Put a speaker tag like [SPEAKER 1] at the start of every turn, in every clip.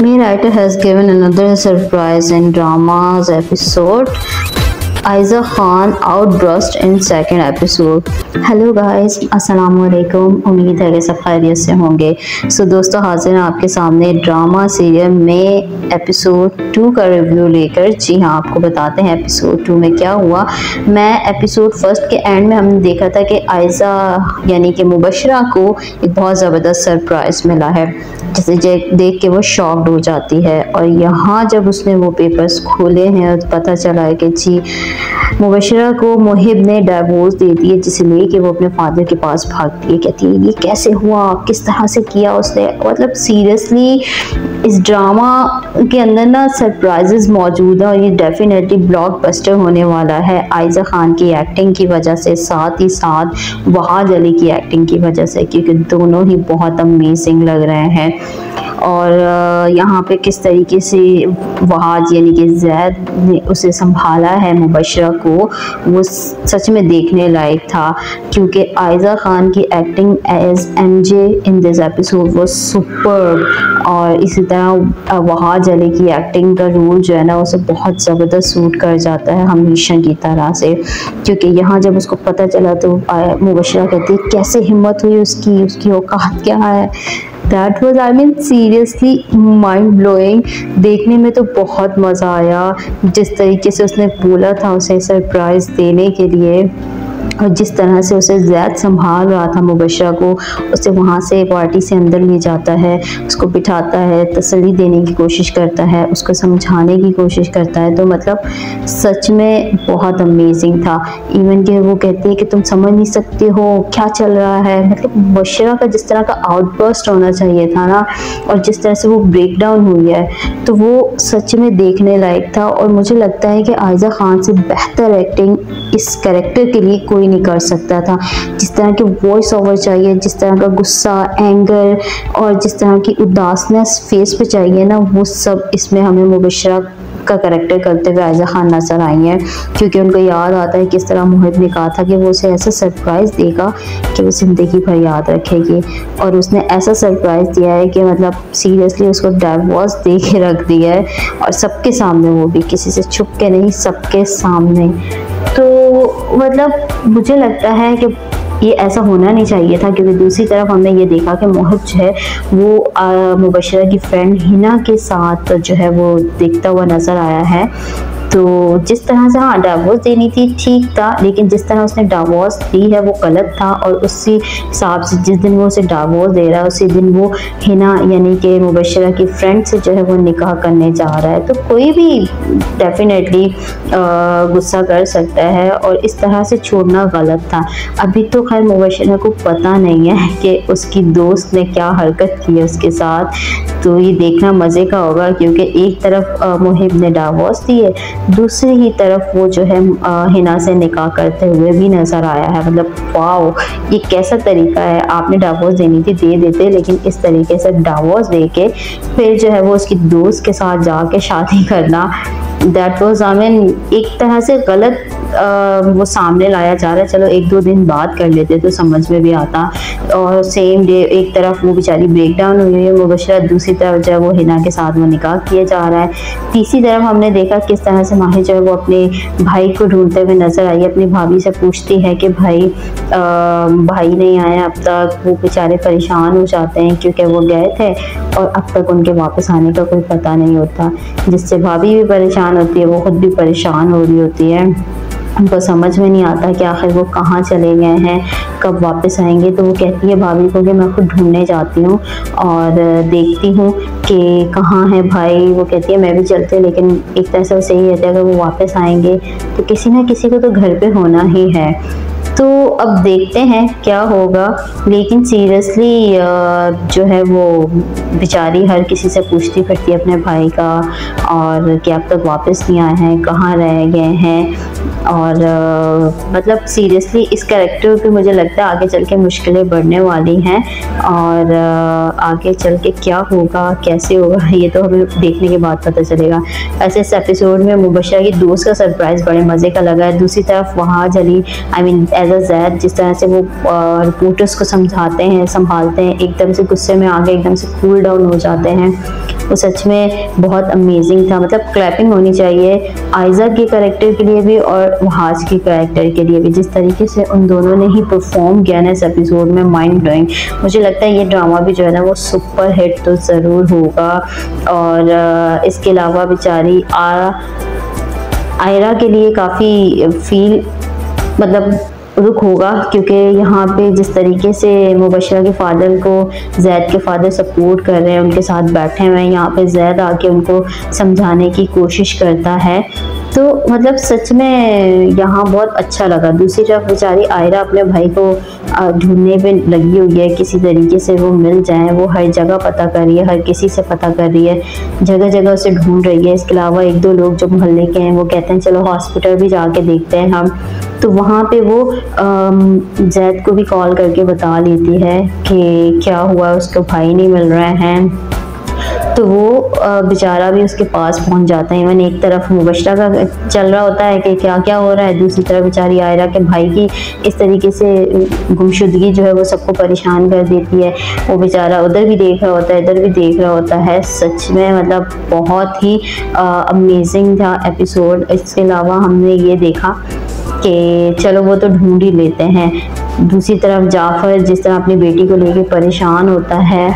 [SPEAKER 1] Me writer has given another surprise in drama's episode Aiza Khan outburst in second episode. Hello guys अस्सलाम वालेकुम उम्मीद है कि सब खैरियत से होंगे। सो so, दोस्तों हाजिर हैं आपके सामने ड्रामा सीरियल में एपिसोड टू का रिव्यू लेकर जी हाँ आपको बताते हैं एपिसोड टू में क्या हुआ। मैं एपिसोड फ़र्स्ट के एंड में हमने देखा था कि आयज़ा यानी कि मुबशरा को एक बहुत ज़बरदस्त सरप्राइज़ मिला है। जिसे देख के वो शॉक्ड हो जाती है। और यहाँ जब उसने वो पेपर्स खोले हैं और पता चला है कि जी, मुबशरा को मुहिब ने डाइवोर्स दे दिए जिसे लेके वो अपने फादर के पास भागती है, कहती है, ये कैसे हुआ? किस तरह से किया उसने? मतलब सीरियसली इस ड्रामा के अंदर ना सरप्राइजेज मौजूद हैं और ये डेफिनेटली ब्लॉकबस्टर होने वाला है। आयजा खान की एक्टिंग की वजह से, साथ ही साथ वहाज अली की एक्टिंग की वजह से, क्योंकि दोनों ही बहुत अमेजिंग लग रहे हैं। और यहाँ पे किस तरीके से वहाज यानी कि जैद ने उसे संभाला है मुबशरा को, वो सच में देखने लायक था। क्योंकि आयज़ा ख़ान की acting as M J in this episode वो सुपर और इसी तरह वहाज अली की एक्टिंग का रोल जो है ना, उसे बहुत ज़बरदस्त सूट कर जाता है हमेशा की तरह से। क्योंकि यहाँ जब उसको पता चला तो मुबशरा कहती कैसे हिम्मत हुई उसकी? उसकी औकात क्या है? That was I mean seriously mind blowing देखने में तो बहुत मज़ा आया। जिस तरीके से उसने बोला था उसे सरप्राइज़ देने के लिए। और जिस तरह से उसे जैद संभाल रहा था मुबशरा को, उसे वहाँ से पार्टी से अंदर ले जाता है, उसको बिठाता है तसली देने की कोशिश करता है, उसको समझाने की कोशिश करता है तो मतलब सच में बहुत अमेजिंग था। इवन कि वो कहते हैं कि तुम समझ नहीं सकते हो क्या चल रहा है। मतलब मुबशरा का जिस तरह का आउटबर्स्ट होना चाहिए था ना, और जिस तरह से वो ब्रेक डाउन हुई है तो वो सच में देखने लायक था। और मुझे लगता है कि आयजा खान से बेहतर एक्टिंग इस करेक्टर के लिए कोई नहीं कर सकता था। जिस तरह के वॉइस ओवर चाहिए, जिस तरह का गुस्सा एंगर और जिस तरह की उदासनेस फेस पे चाहिए ना, वो सब इसमें हमें मुबशरा का करेक्टर करते हुए आयजा खान नज़र आई हैं। क्योंकि उनको याद आता है किस तरह मोहित ने कहा था कि वो उसे ऐसा सरप्राइज़ देगा कि वो ज़िंदगी भर याद रखेगी। और उसने ऐसा सरप्राइज़ दिया है कि मतलब सीरियसली उसको डाइवोर्स दे के रख दिया है और सबके सामने वो भी, किसी से छुप के नहीं, सबके सामने। तो मतलब मुझे लगता है कि ये ऐसा होना नहीं चाहिए था, क्योंकि दूसरी तरफ़ हमने ये देखा कि मोहब जो है वो मुबशरा की फ्रेंड हिना के साथ जो है वो देखता हुआ नज़र आया है। तो जिस तरह से हाँ डाइवोर्स देनी थी, ठीक था, लेकिन जिस तरह उसने डाइवोर्स दी है, वो गलत था और उसी हिसाब से जिस दिन वो उसे डाइवोर्स दे रहा है, उसी दिन वो हिना यानी कि मुबशरा की फ्रेंड से जो है वो निकाह करने जा रहा है। तो कोई भी डेफिनेटली गुस्सा कर सकता है और इस तरह से छोड़ना गलत था। अभी तो खैर मुबशरा को पता नहीं है कि उसकी दोस्त ने क्या हरकत की है उसके साथ। तो ये देखना मज़े का होगा क्योंकि एक तरफ़ मुहिब ने डाइवोर्स दी है दूसरी ही तरफ़ वो जो है हिना से निकाह करते हुए भी नज़र आया है। मतलब वाओ ये कैसा तरीका है? आपने डावोस देनी थी, दे देते, लेकिन इस तरीके से डावोस दे के फिर जो है वो उसकी दोस्त के साथ जाके शादी करना दैट वॉज़ आई मीन एक तरह से गलत आ, वो सामने लाया जा रहा है। चलो एक दो दिन बात कर लेते तो समझ में भी आता। और सेम डे एक तरफ़ वो बेचारी ब्रेक डाउन हुई है मुबशरा दूसरी तरफ़ जो है वो हिना के साथ वो निकाह किया जा रहा है। तीसरी तरफ़ हमने देखा किस तरह से माहिर जो है वो अपने भाई को ढूंढते हुए नज़र आई अपनी भाभी से पूछती है कि भाई आ, भाई नहीं आया अब तक वो बेचारे परेशान हो जाते हैं क्योंकि वो गए थे और अब तक उनके वापस आने का कोई पता नहीं होता। जिससे भाभी भी परेशान होती है, वो खुद भी परेशान हो रही होती है। उनको समझ में नहीं आता कि आखिर वो कहाँ चले गए हैं, कब वापस आएँगे। तो वो कहती है भाभी को कि मैं खुद ढूँढने जाती हूँ और देखती हूँ कि कहाँ है भाई। वो कहती है, मैं भी चलते लेकिन एक तरह से सही रहता है, अगर वो वापस आएँगे तो किसी ना किसी को तो घर पे होना ही है। तो अब देखते हैं क्या होगा। लेकिन सीरियसली जो है वो बेचारी हर किसी से पूछती फिरती अपने भाई का, और कि अब तक वापस नहीं आए हैं, कहाँ रह गए हैं? और मतलब सीरियसली इस कैरेक्टर पे मुझे लगता है आगे चल के मुश्किलें बढ़ने वाली हैं। और आगे चल के क्या होगा, कैसे होगा, ये तो हमें देखने के बाद पता चलेगा। ऐसे इस एपिसोड में मुबशरा की दोस्त का सरप्राइज़ बड़े मज़े का लगा है। दूसरी तरफ़ वहाँ जली I mean as a Zaid जिस तरह से वो रिपोर्टर्स को समझाते हैं, संभालते हैं, एकदम से गुस्से में आगे, एकदम से कूल डाउन हो जाते हैं। वो सच में बहुत अमेजिंग था। मतलब क्लैपिंग होनी चाहिए आयजा के करेक्टर के लिए भी और वहाज के करेक्टर के लिए भी। जिस तरीके से उन दोनों ने ही परफॉर्म किया ना इस एपिसोड में माइंड ब्लोइंग मुझे लगता है ये ड्रामा भी जो है ना, वो सुपर हिट तो ज़रूर होगा। और इसके अलावा बेचारी आ, आयरा के लिए काफ़ी फील मतलब रुख होगा, क्योंकि यहाँ पे जिस तरीके से मुबशरा के फादर को, जैद के फादर सपोर्ट कर रहे हैं, उनके साथ बैठे हुए हैं, यहाँ पे जैद आके उनको समझाने की कोशिश करता है। तो मतलब सच में यहाँ बहुत अच्छा लगा। दूसरी तरफ़ बेचारी आयरा अपने भाई को ढूँढने पे लगी हुई है, किसी तरीके से वो मिल जाए, वो हर जगह पता कर रही है, हर किसी से पता कर रही है, जगह जगह उसे ढूंढ रही है। इसके अलावा एक दो लोग जो मोहल्ले के हैं, वो कहते हैं, चलो हॉस्पिटल भी जाके देखते हैं हम। तो वहाँ पे वो जैद को भी कॉल करके बता लेती है कि क्या हुआ, उसको भाई नहीं मिल रहे हैं। तो वो बेचारा भी उसके पास पहुँच जाता है। इवन एक तरफ़ मुबशरा का चल रहा होता है कि क्या क्या हो रहा है। दूसरी तरफ़ बेचारी आयरा के भाई की इस तरीके से गुमशुदगी जो है वो सबको परेशान कर देती है। वो बेचारा उधर भी देख रहा होता है, इधर भी देख रहा होता है। सच में मतलब बहुत ही अमेजिंग था एपिसोड इसके अलावा हमने ये देखा कि चलो वो तो ढूंढ ही लेते हैं। दूसरी तरफ़ जाफ़र जिस तरह अपनी बेटी को लेके परेशान होता है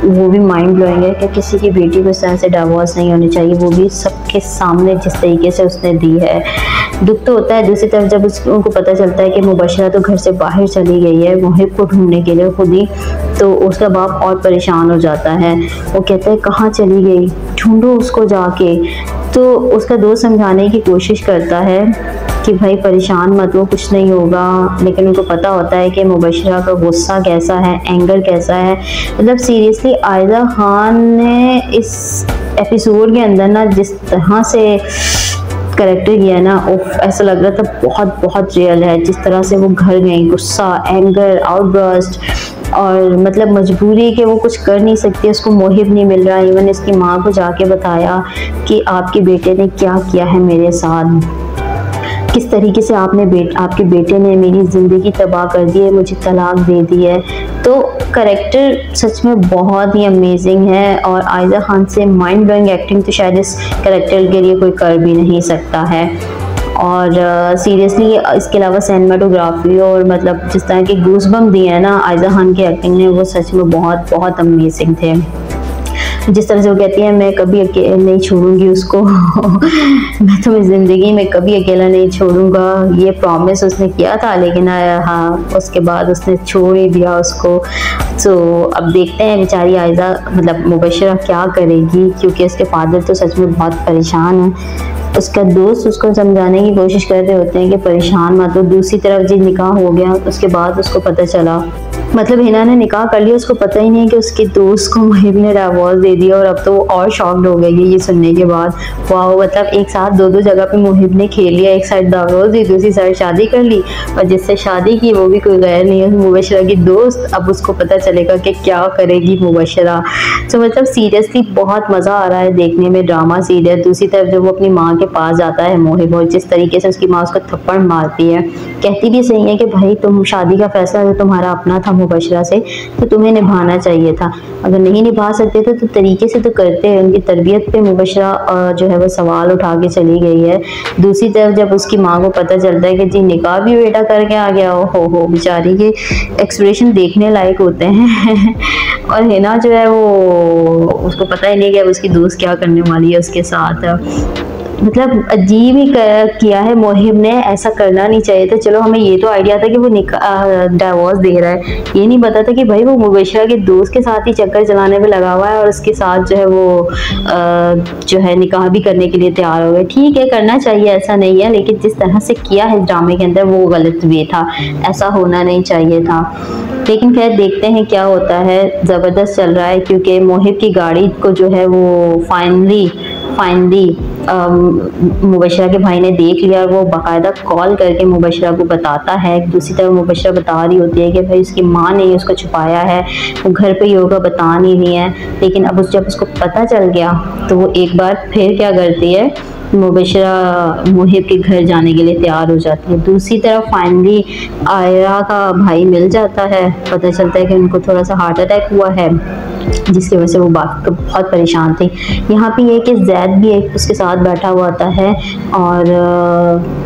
[SPEAKER 1] वो भी माइंड ब्लोइंग है कि किसी की बेटी को इस तरह से डाइवोर्स नहीं होनी चाहिए, वो भी सबके सामने जिस तरीके से उसने दी है। दुख तो होता है, दूसरी तरफ़ जब उसको पता चलता है कि मुबशरा तो घर से बाहर चली गई है मोहिब को ढूँढने के लिए खुद ही तो उसका बाप और परेशान हो जाता है। वो कहता है, कहाँ चली गई? ढूंढो उसको जाके। तो उसका दोस्त समझाने की कोशिश करता है कि भाई परेशान मत वो कुछ नहीं होगा। लेकिन उनको पता होता है कि मुबशरा का गुस्सा कैसा है एंगर कैसा है। मतलब सीरियसली आयदा खान ने इस एपिसोड के अंदर ना जिस तरह से करेक्टर किया ना, उफ, ऐसा लग रहा था बहुत बहुत रियल है। जिस तरह से वो घर गई, गुस्सा एंगर आउटब्रस्ट और मतलब मजबूरी के वो कुछ कर नहीं सकती, उसको मोहिब नहीं मिल रहा। इवन इसकी माँ को जाके बताया कि आपके बेटे ने क्या किया है मेरे साथ। किस तरीके से आपने बेट आपके बेटे ने मेरी ज़िंदगी तबाह कर दी है मुझे तलाक दे दी है। तो करेक्टर सच में बहुत ही अमेजिंग है और आयजा खान से माइंड ब्लोइंग एक्टिंग तो शायद इस करेक्टर के लिए कोई कर भी नहीं सकता है। और सीरियसली uh, इसके अलावा सैनमाटोग्राफी और मतलब जिस तरह के गूसबम दिए हैं ना आयजा खान की एक्टिंग ने वो सच में बहुत बहुत अमेजिंग थे। जिस तरह से वो कहती है, मैं कभी अकेले नहीं छोड़ूँगी उसको। मैं तुम्हें ज़िंदगी में कभी अकेला नहीं छोड़ूँगा। ये प्रॉमिस उसने किया था, लेकिन हाँ उसके बाद उसने छोड़ ही दिया उसको। तो अब देखते हैं बेचारी आयजा मतलब मुबशरा क्या करेगी, क्योंकि उसके फादर तो सच में बहुत परेशान है। उसका दोस्त उसको समझाने की कोशिश कर रहे होते हैं कि परेशान मत हो। दूसरी तरफ़ जी निकाह हो गया, उसके बाद उसको पता चला। मतलब हिना ने निकाह कर लिया, उसको पता ही नहीं कि उसके दोस्त को महिब ने डाइवोर्स दे दिया और अब तो वो और शॉक्ड हो गई ये सुनने के बाद। वाह मतलब एक साथ दो दो जगह पे मुहिब ने खेल लिया, एक साइड डाइवोर्स दी, दूसरी साइड शादी कर ली। और जिससे शादी की, वो भी कोई गैर नहीं है मुबशरा की दोस्त। अब उसको पता चलेगा कि क्या करेगी मुबशरा। तो मतलब सीरियसली बहुत मज़ा आ रहा है देखने में ड्रामा सीरियल दूसरी तरफ़ जब वो अपनी माँ के पास जाता है मोहिब और जिस तरीके से उसकी माँ उसको थप्पड़ मारती है कहती भी सही है कि भाई, तुम शादी का फैसला तो तुम्हारा अपना था मुबशरा से तो तुम्हें निभाना चाहिए था। अगर नहीं निभा सकते थे तो तरीके से तो करते हैं। उनकी तरबियत पे मुबशरा जो है वो सवाल उठा के चली गई है। दूसरी तरफ़ जब उसकी माँ को पता चलता है कि, जी, निकाह भी बेटा करके आ गया हो। हो बेचारी के एक्सप्रेशन देखने लायक होते हैं। और हिना जो है वो, उसको पता ही नहीं कि उसकी दोस्त क्या करने वाली है उसके साथ। मतलब अजीब ही किया है मोहिब ने ऐसा करना नहीं चाहिए था। चलो हमें ये तो आइडिया था कि वो डाइवोर्स दे रहा है। ये नहीं पता था कि भाई वो मुबशरा के दोस्त के साथ ही चक्कर चलाने पे लगा हुआ है और उसके साथ जो है वो आ, जो है निकाह भी करने के लिए तैयार हो गए। ठीक है करना चाहिए ऐसा नहीं है लेकिन जिस तरह से किया है ड्रामे के अंदर वो गलत भी था। ऐसा होना नहीं चाहिए था। लेकिन खैर देखते हैं क्या होता है। ज़बरदस्त चल रहा है क्योंकि मोहिब की गाड़ी को जो है वो फाइनली फाइनली मुबशरा के भाई ने देख लिया वो बाकायदा कॉल करके मुबशरा को बताता है। दूसरी तरफ़ मुबशरा बता रही होती है कि भाई उसकी माँ ने उसको छुपाया है। वो घर पे योगा बता नहीं रही है। लेकिन अब उस जब उसको पता चल गया तो वो एक बार फिर क्या करती है? मुबशरा मुहिब के घर जाने के लिए तैयार हो जाती है। दूसरी तरफ़ फाइनली आयरा का भाई मिल जाता है। पता चलता है कि उनको थोड़ा सा हार्ट अटैक हुआ है। जिसकी वजह से वो बात बहुत परेशान थी। यहाँ पे ये कि जैद भी एक उसके साथ बैठा हुआ आता है और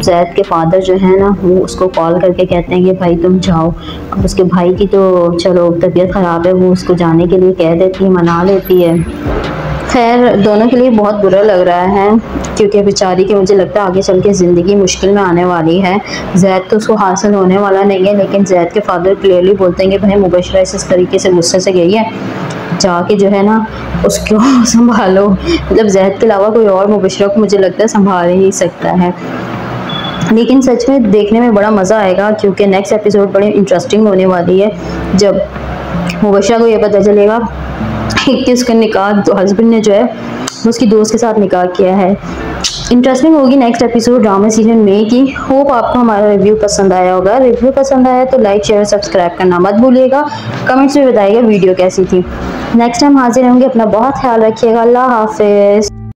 [SPEAKER 1] जैद के फादर जो है ना, वो उसको कॉल करके कहते हैं कि भाई तुम जाओ। अब उसके भाई की तो चलो तबीयत ख़राब है, वो उसको जाने के लिए कह देती है, मना लेती है। खैर, दोनों के लिए बहुत बुरा लग रहा है, क्योंकि बेचारी की मुझे लगता है आगे चल के ज़िंदगी मुश्किल में आने वाली है। जैद तो उसको हासिल होने वाला नहीं है, लेकिन जैद के फादर क्लियरली बोलते हैं कि भाई मुबशरा इस तरीके से गुस्से से गई है। जाके जो है ना, उसको संभालो। मतलब जैद के अलावा कोई और मुबशरा को मुझे लगता है संभाल ही सकता है। लेकिन सच में देखने में बड़ा मज़ा आएगा, क्योंकि नेक्स्ट एपिसोड बड़ी इंटरेस्टिंग होने वाली है। जब मुबशरा को ये पता चलेगा कि उसका निकाह तो हस्बैंड ने जो है, उसकी दोस्त के साथ निकाह किया है। इंटरेस्टिंग होगी नेक्स्ट एपिसोड ड्रामा सीज़न में की होप आपको हमारा रिव्यू पसंद आया होगा। रिव्यू पसंद आया तो लाइक शेयर सब्सक्राइब करना मत भूलिएगा। कमेंट्स में बताइएगा वीडियो कैसी थी। नेक्स्ट टाइम हाजिर होंगे अपना बहुत ख्याल रखिएगा। अल्लाह हाफिज़।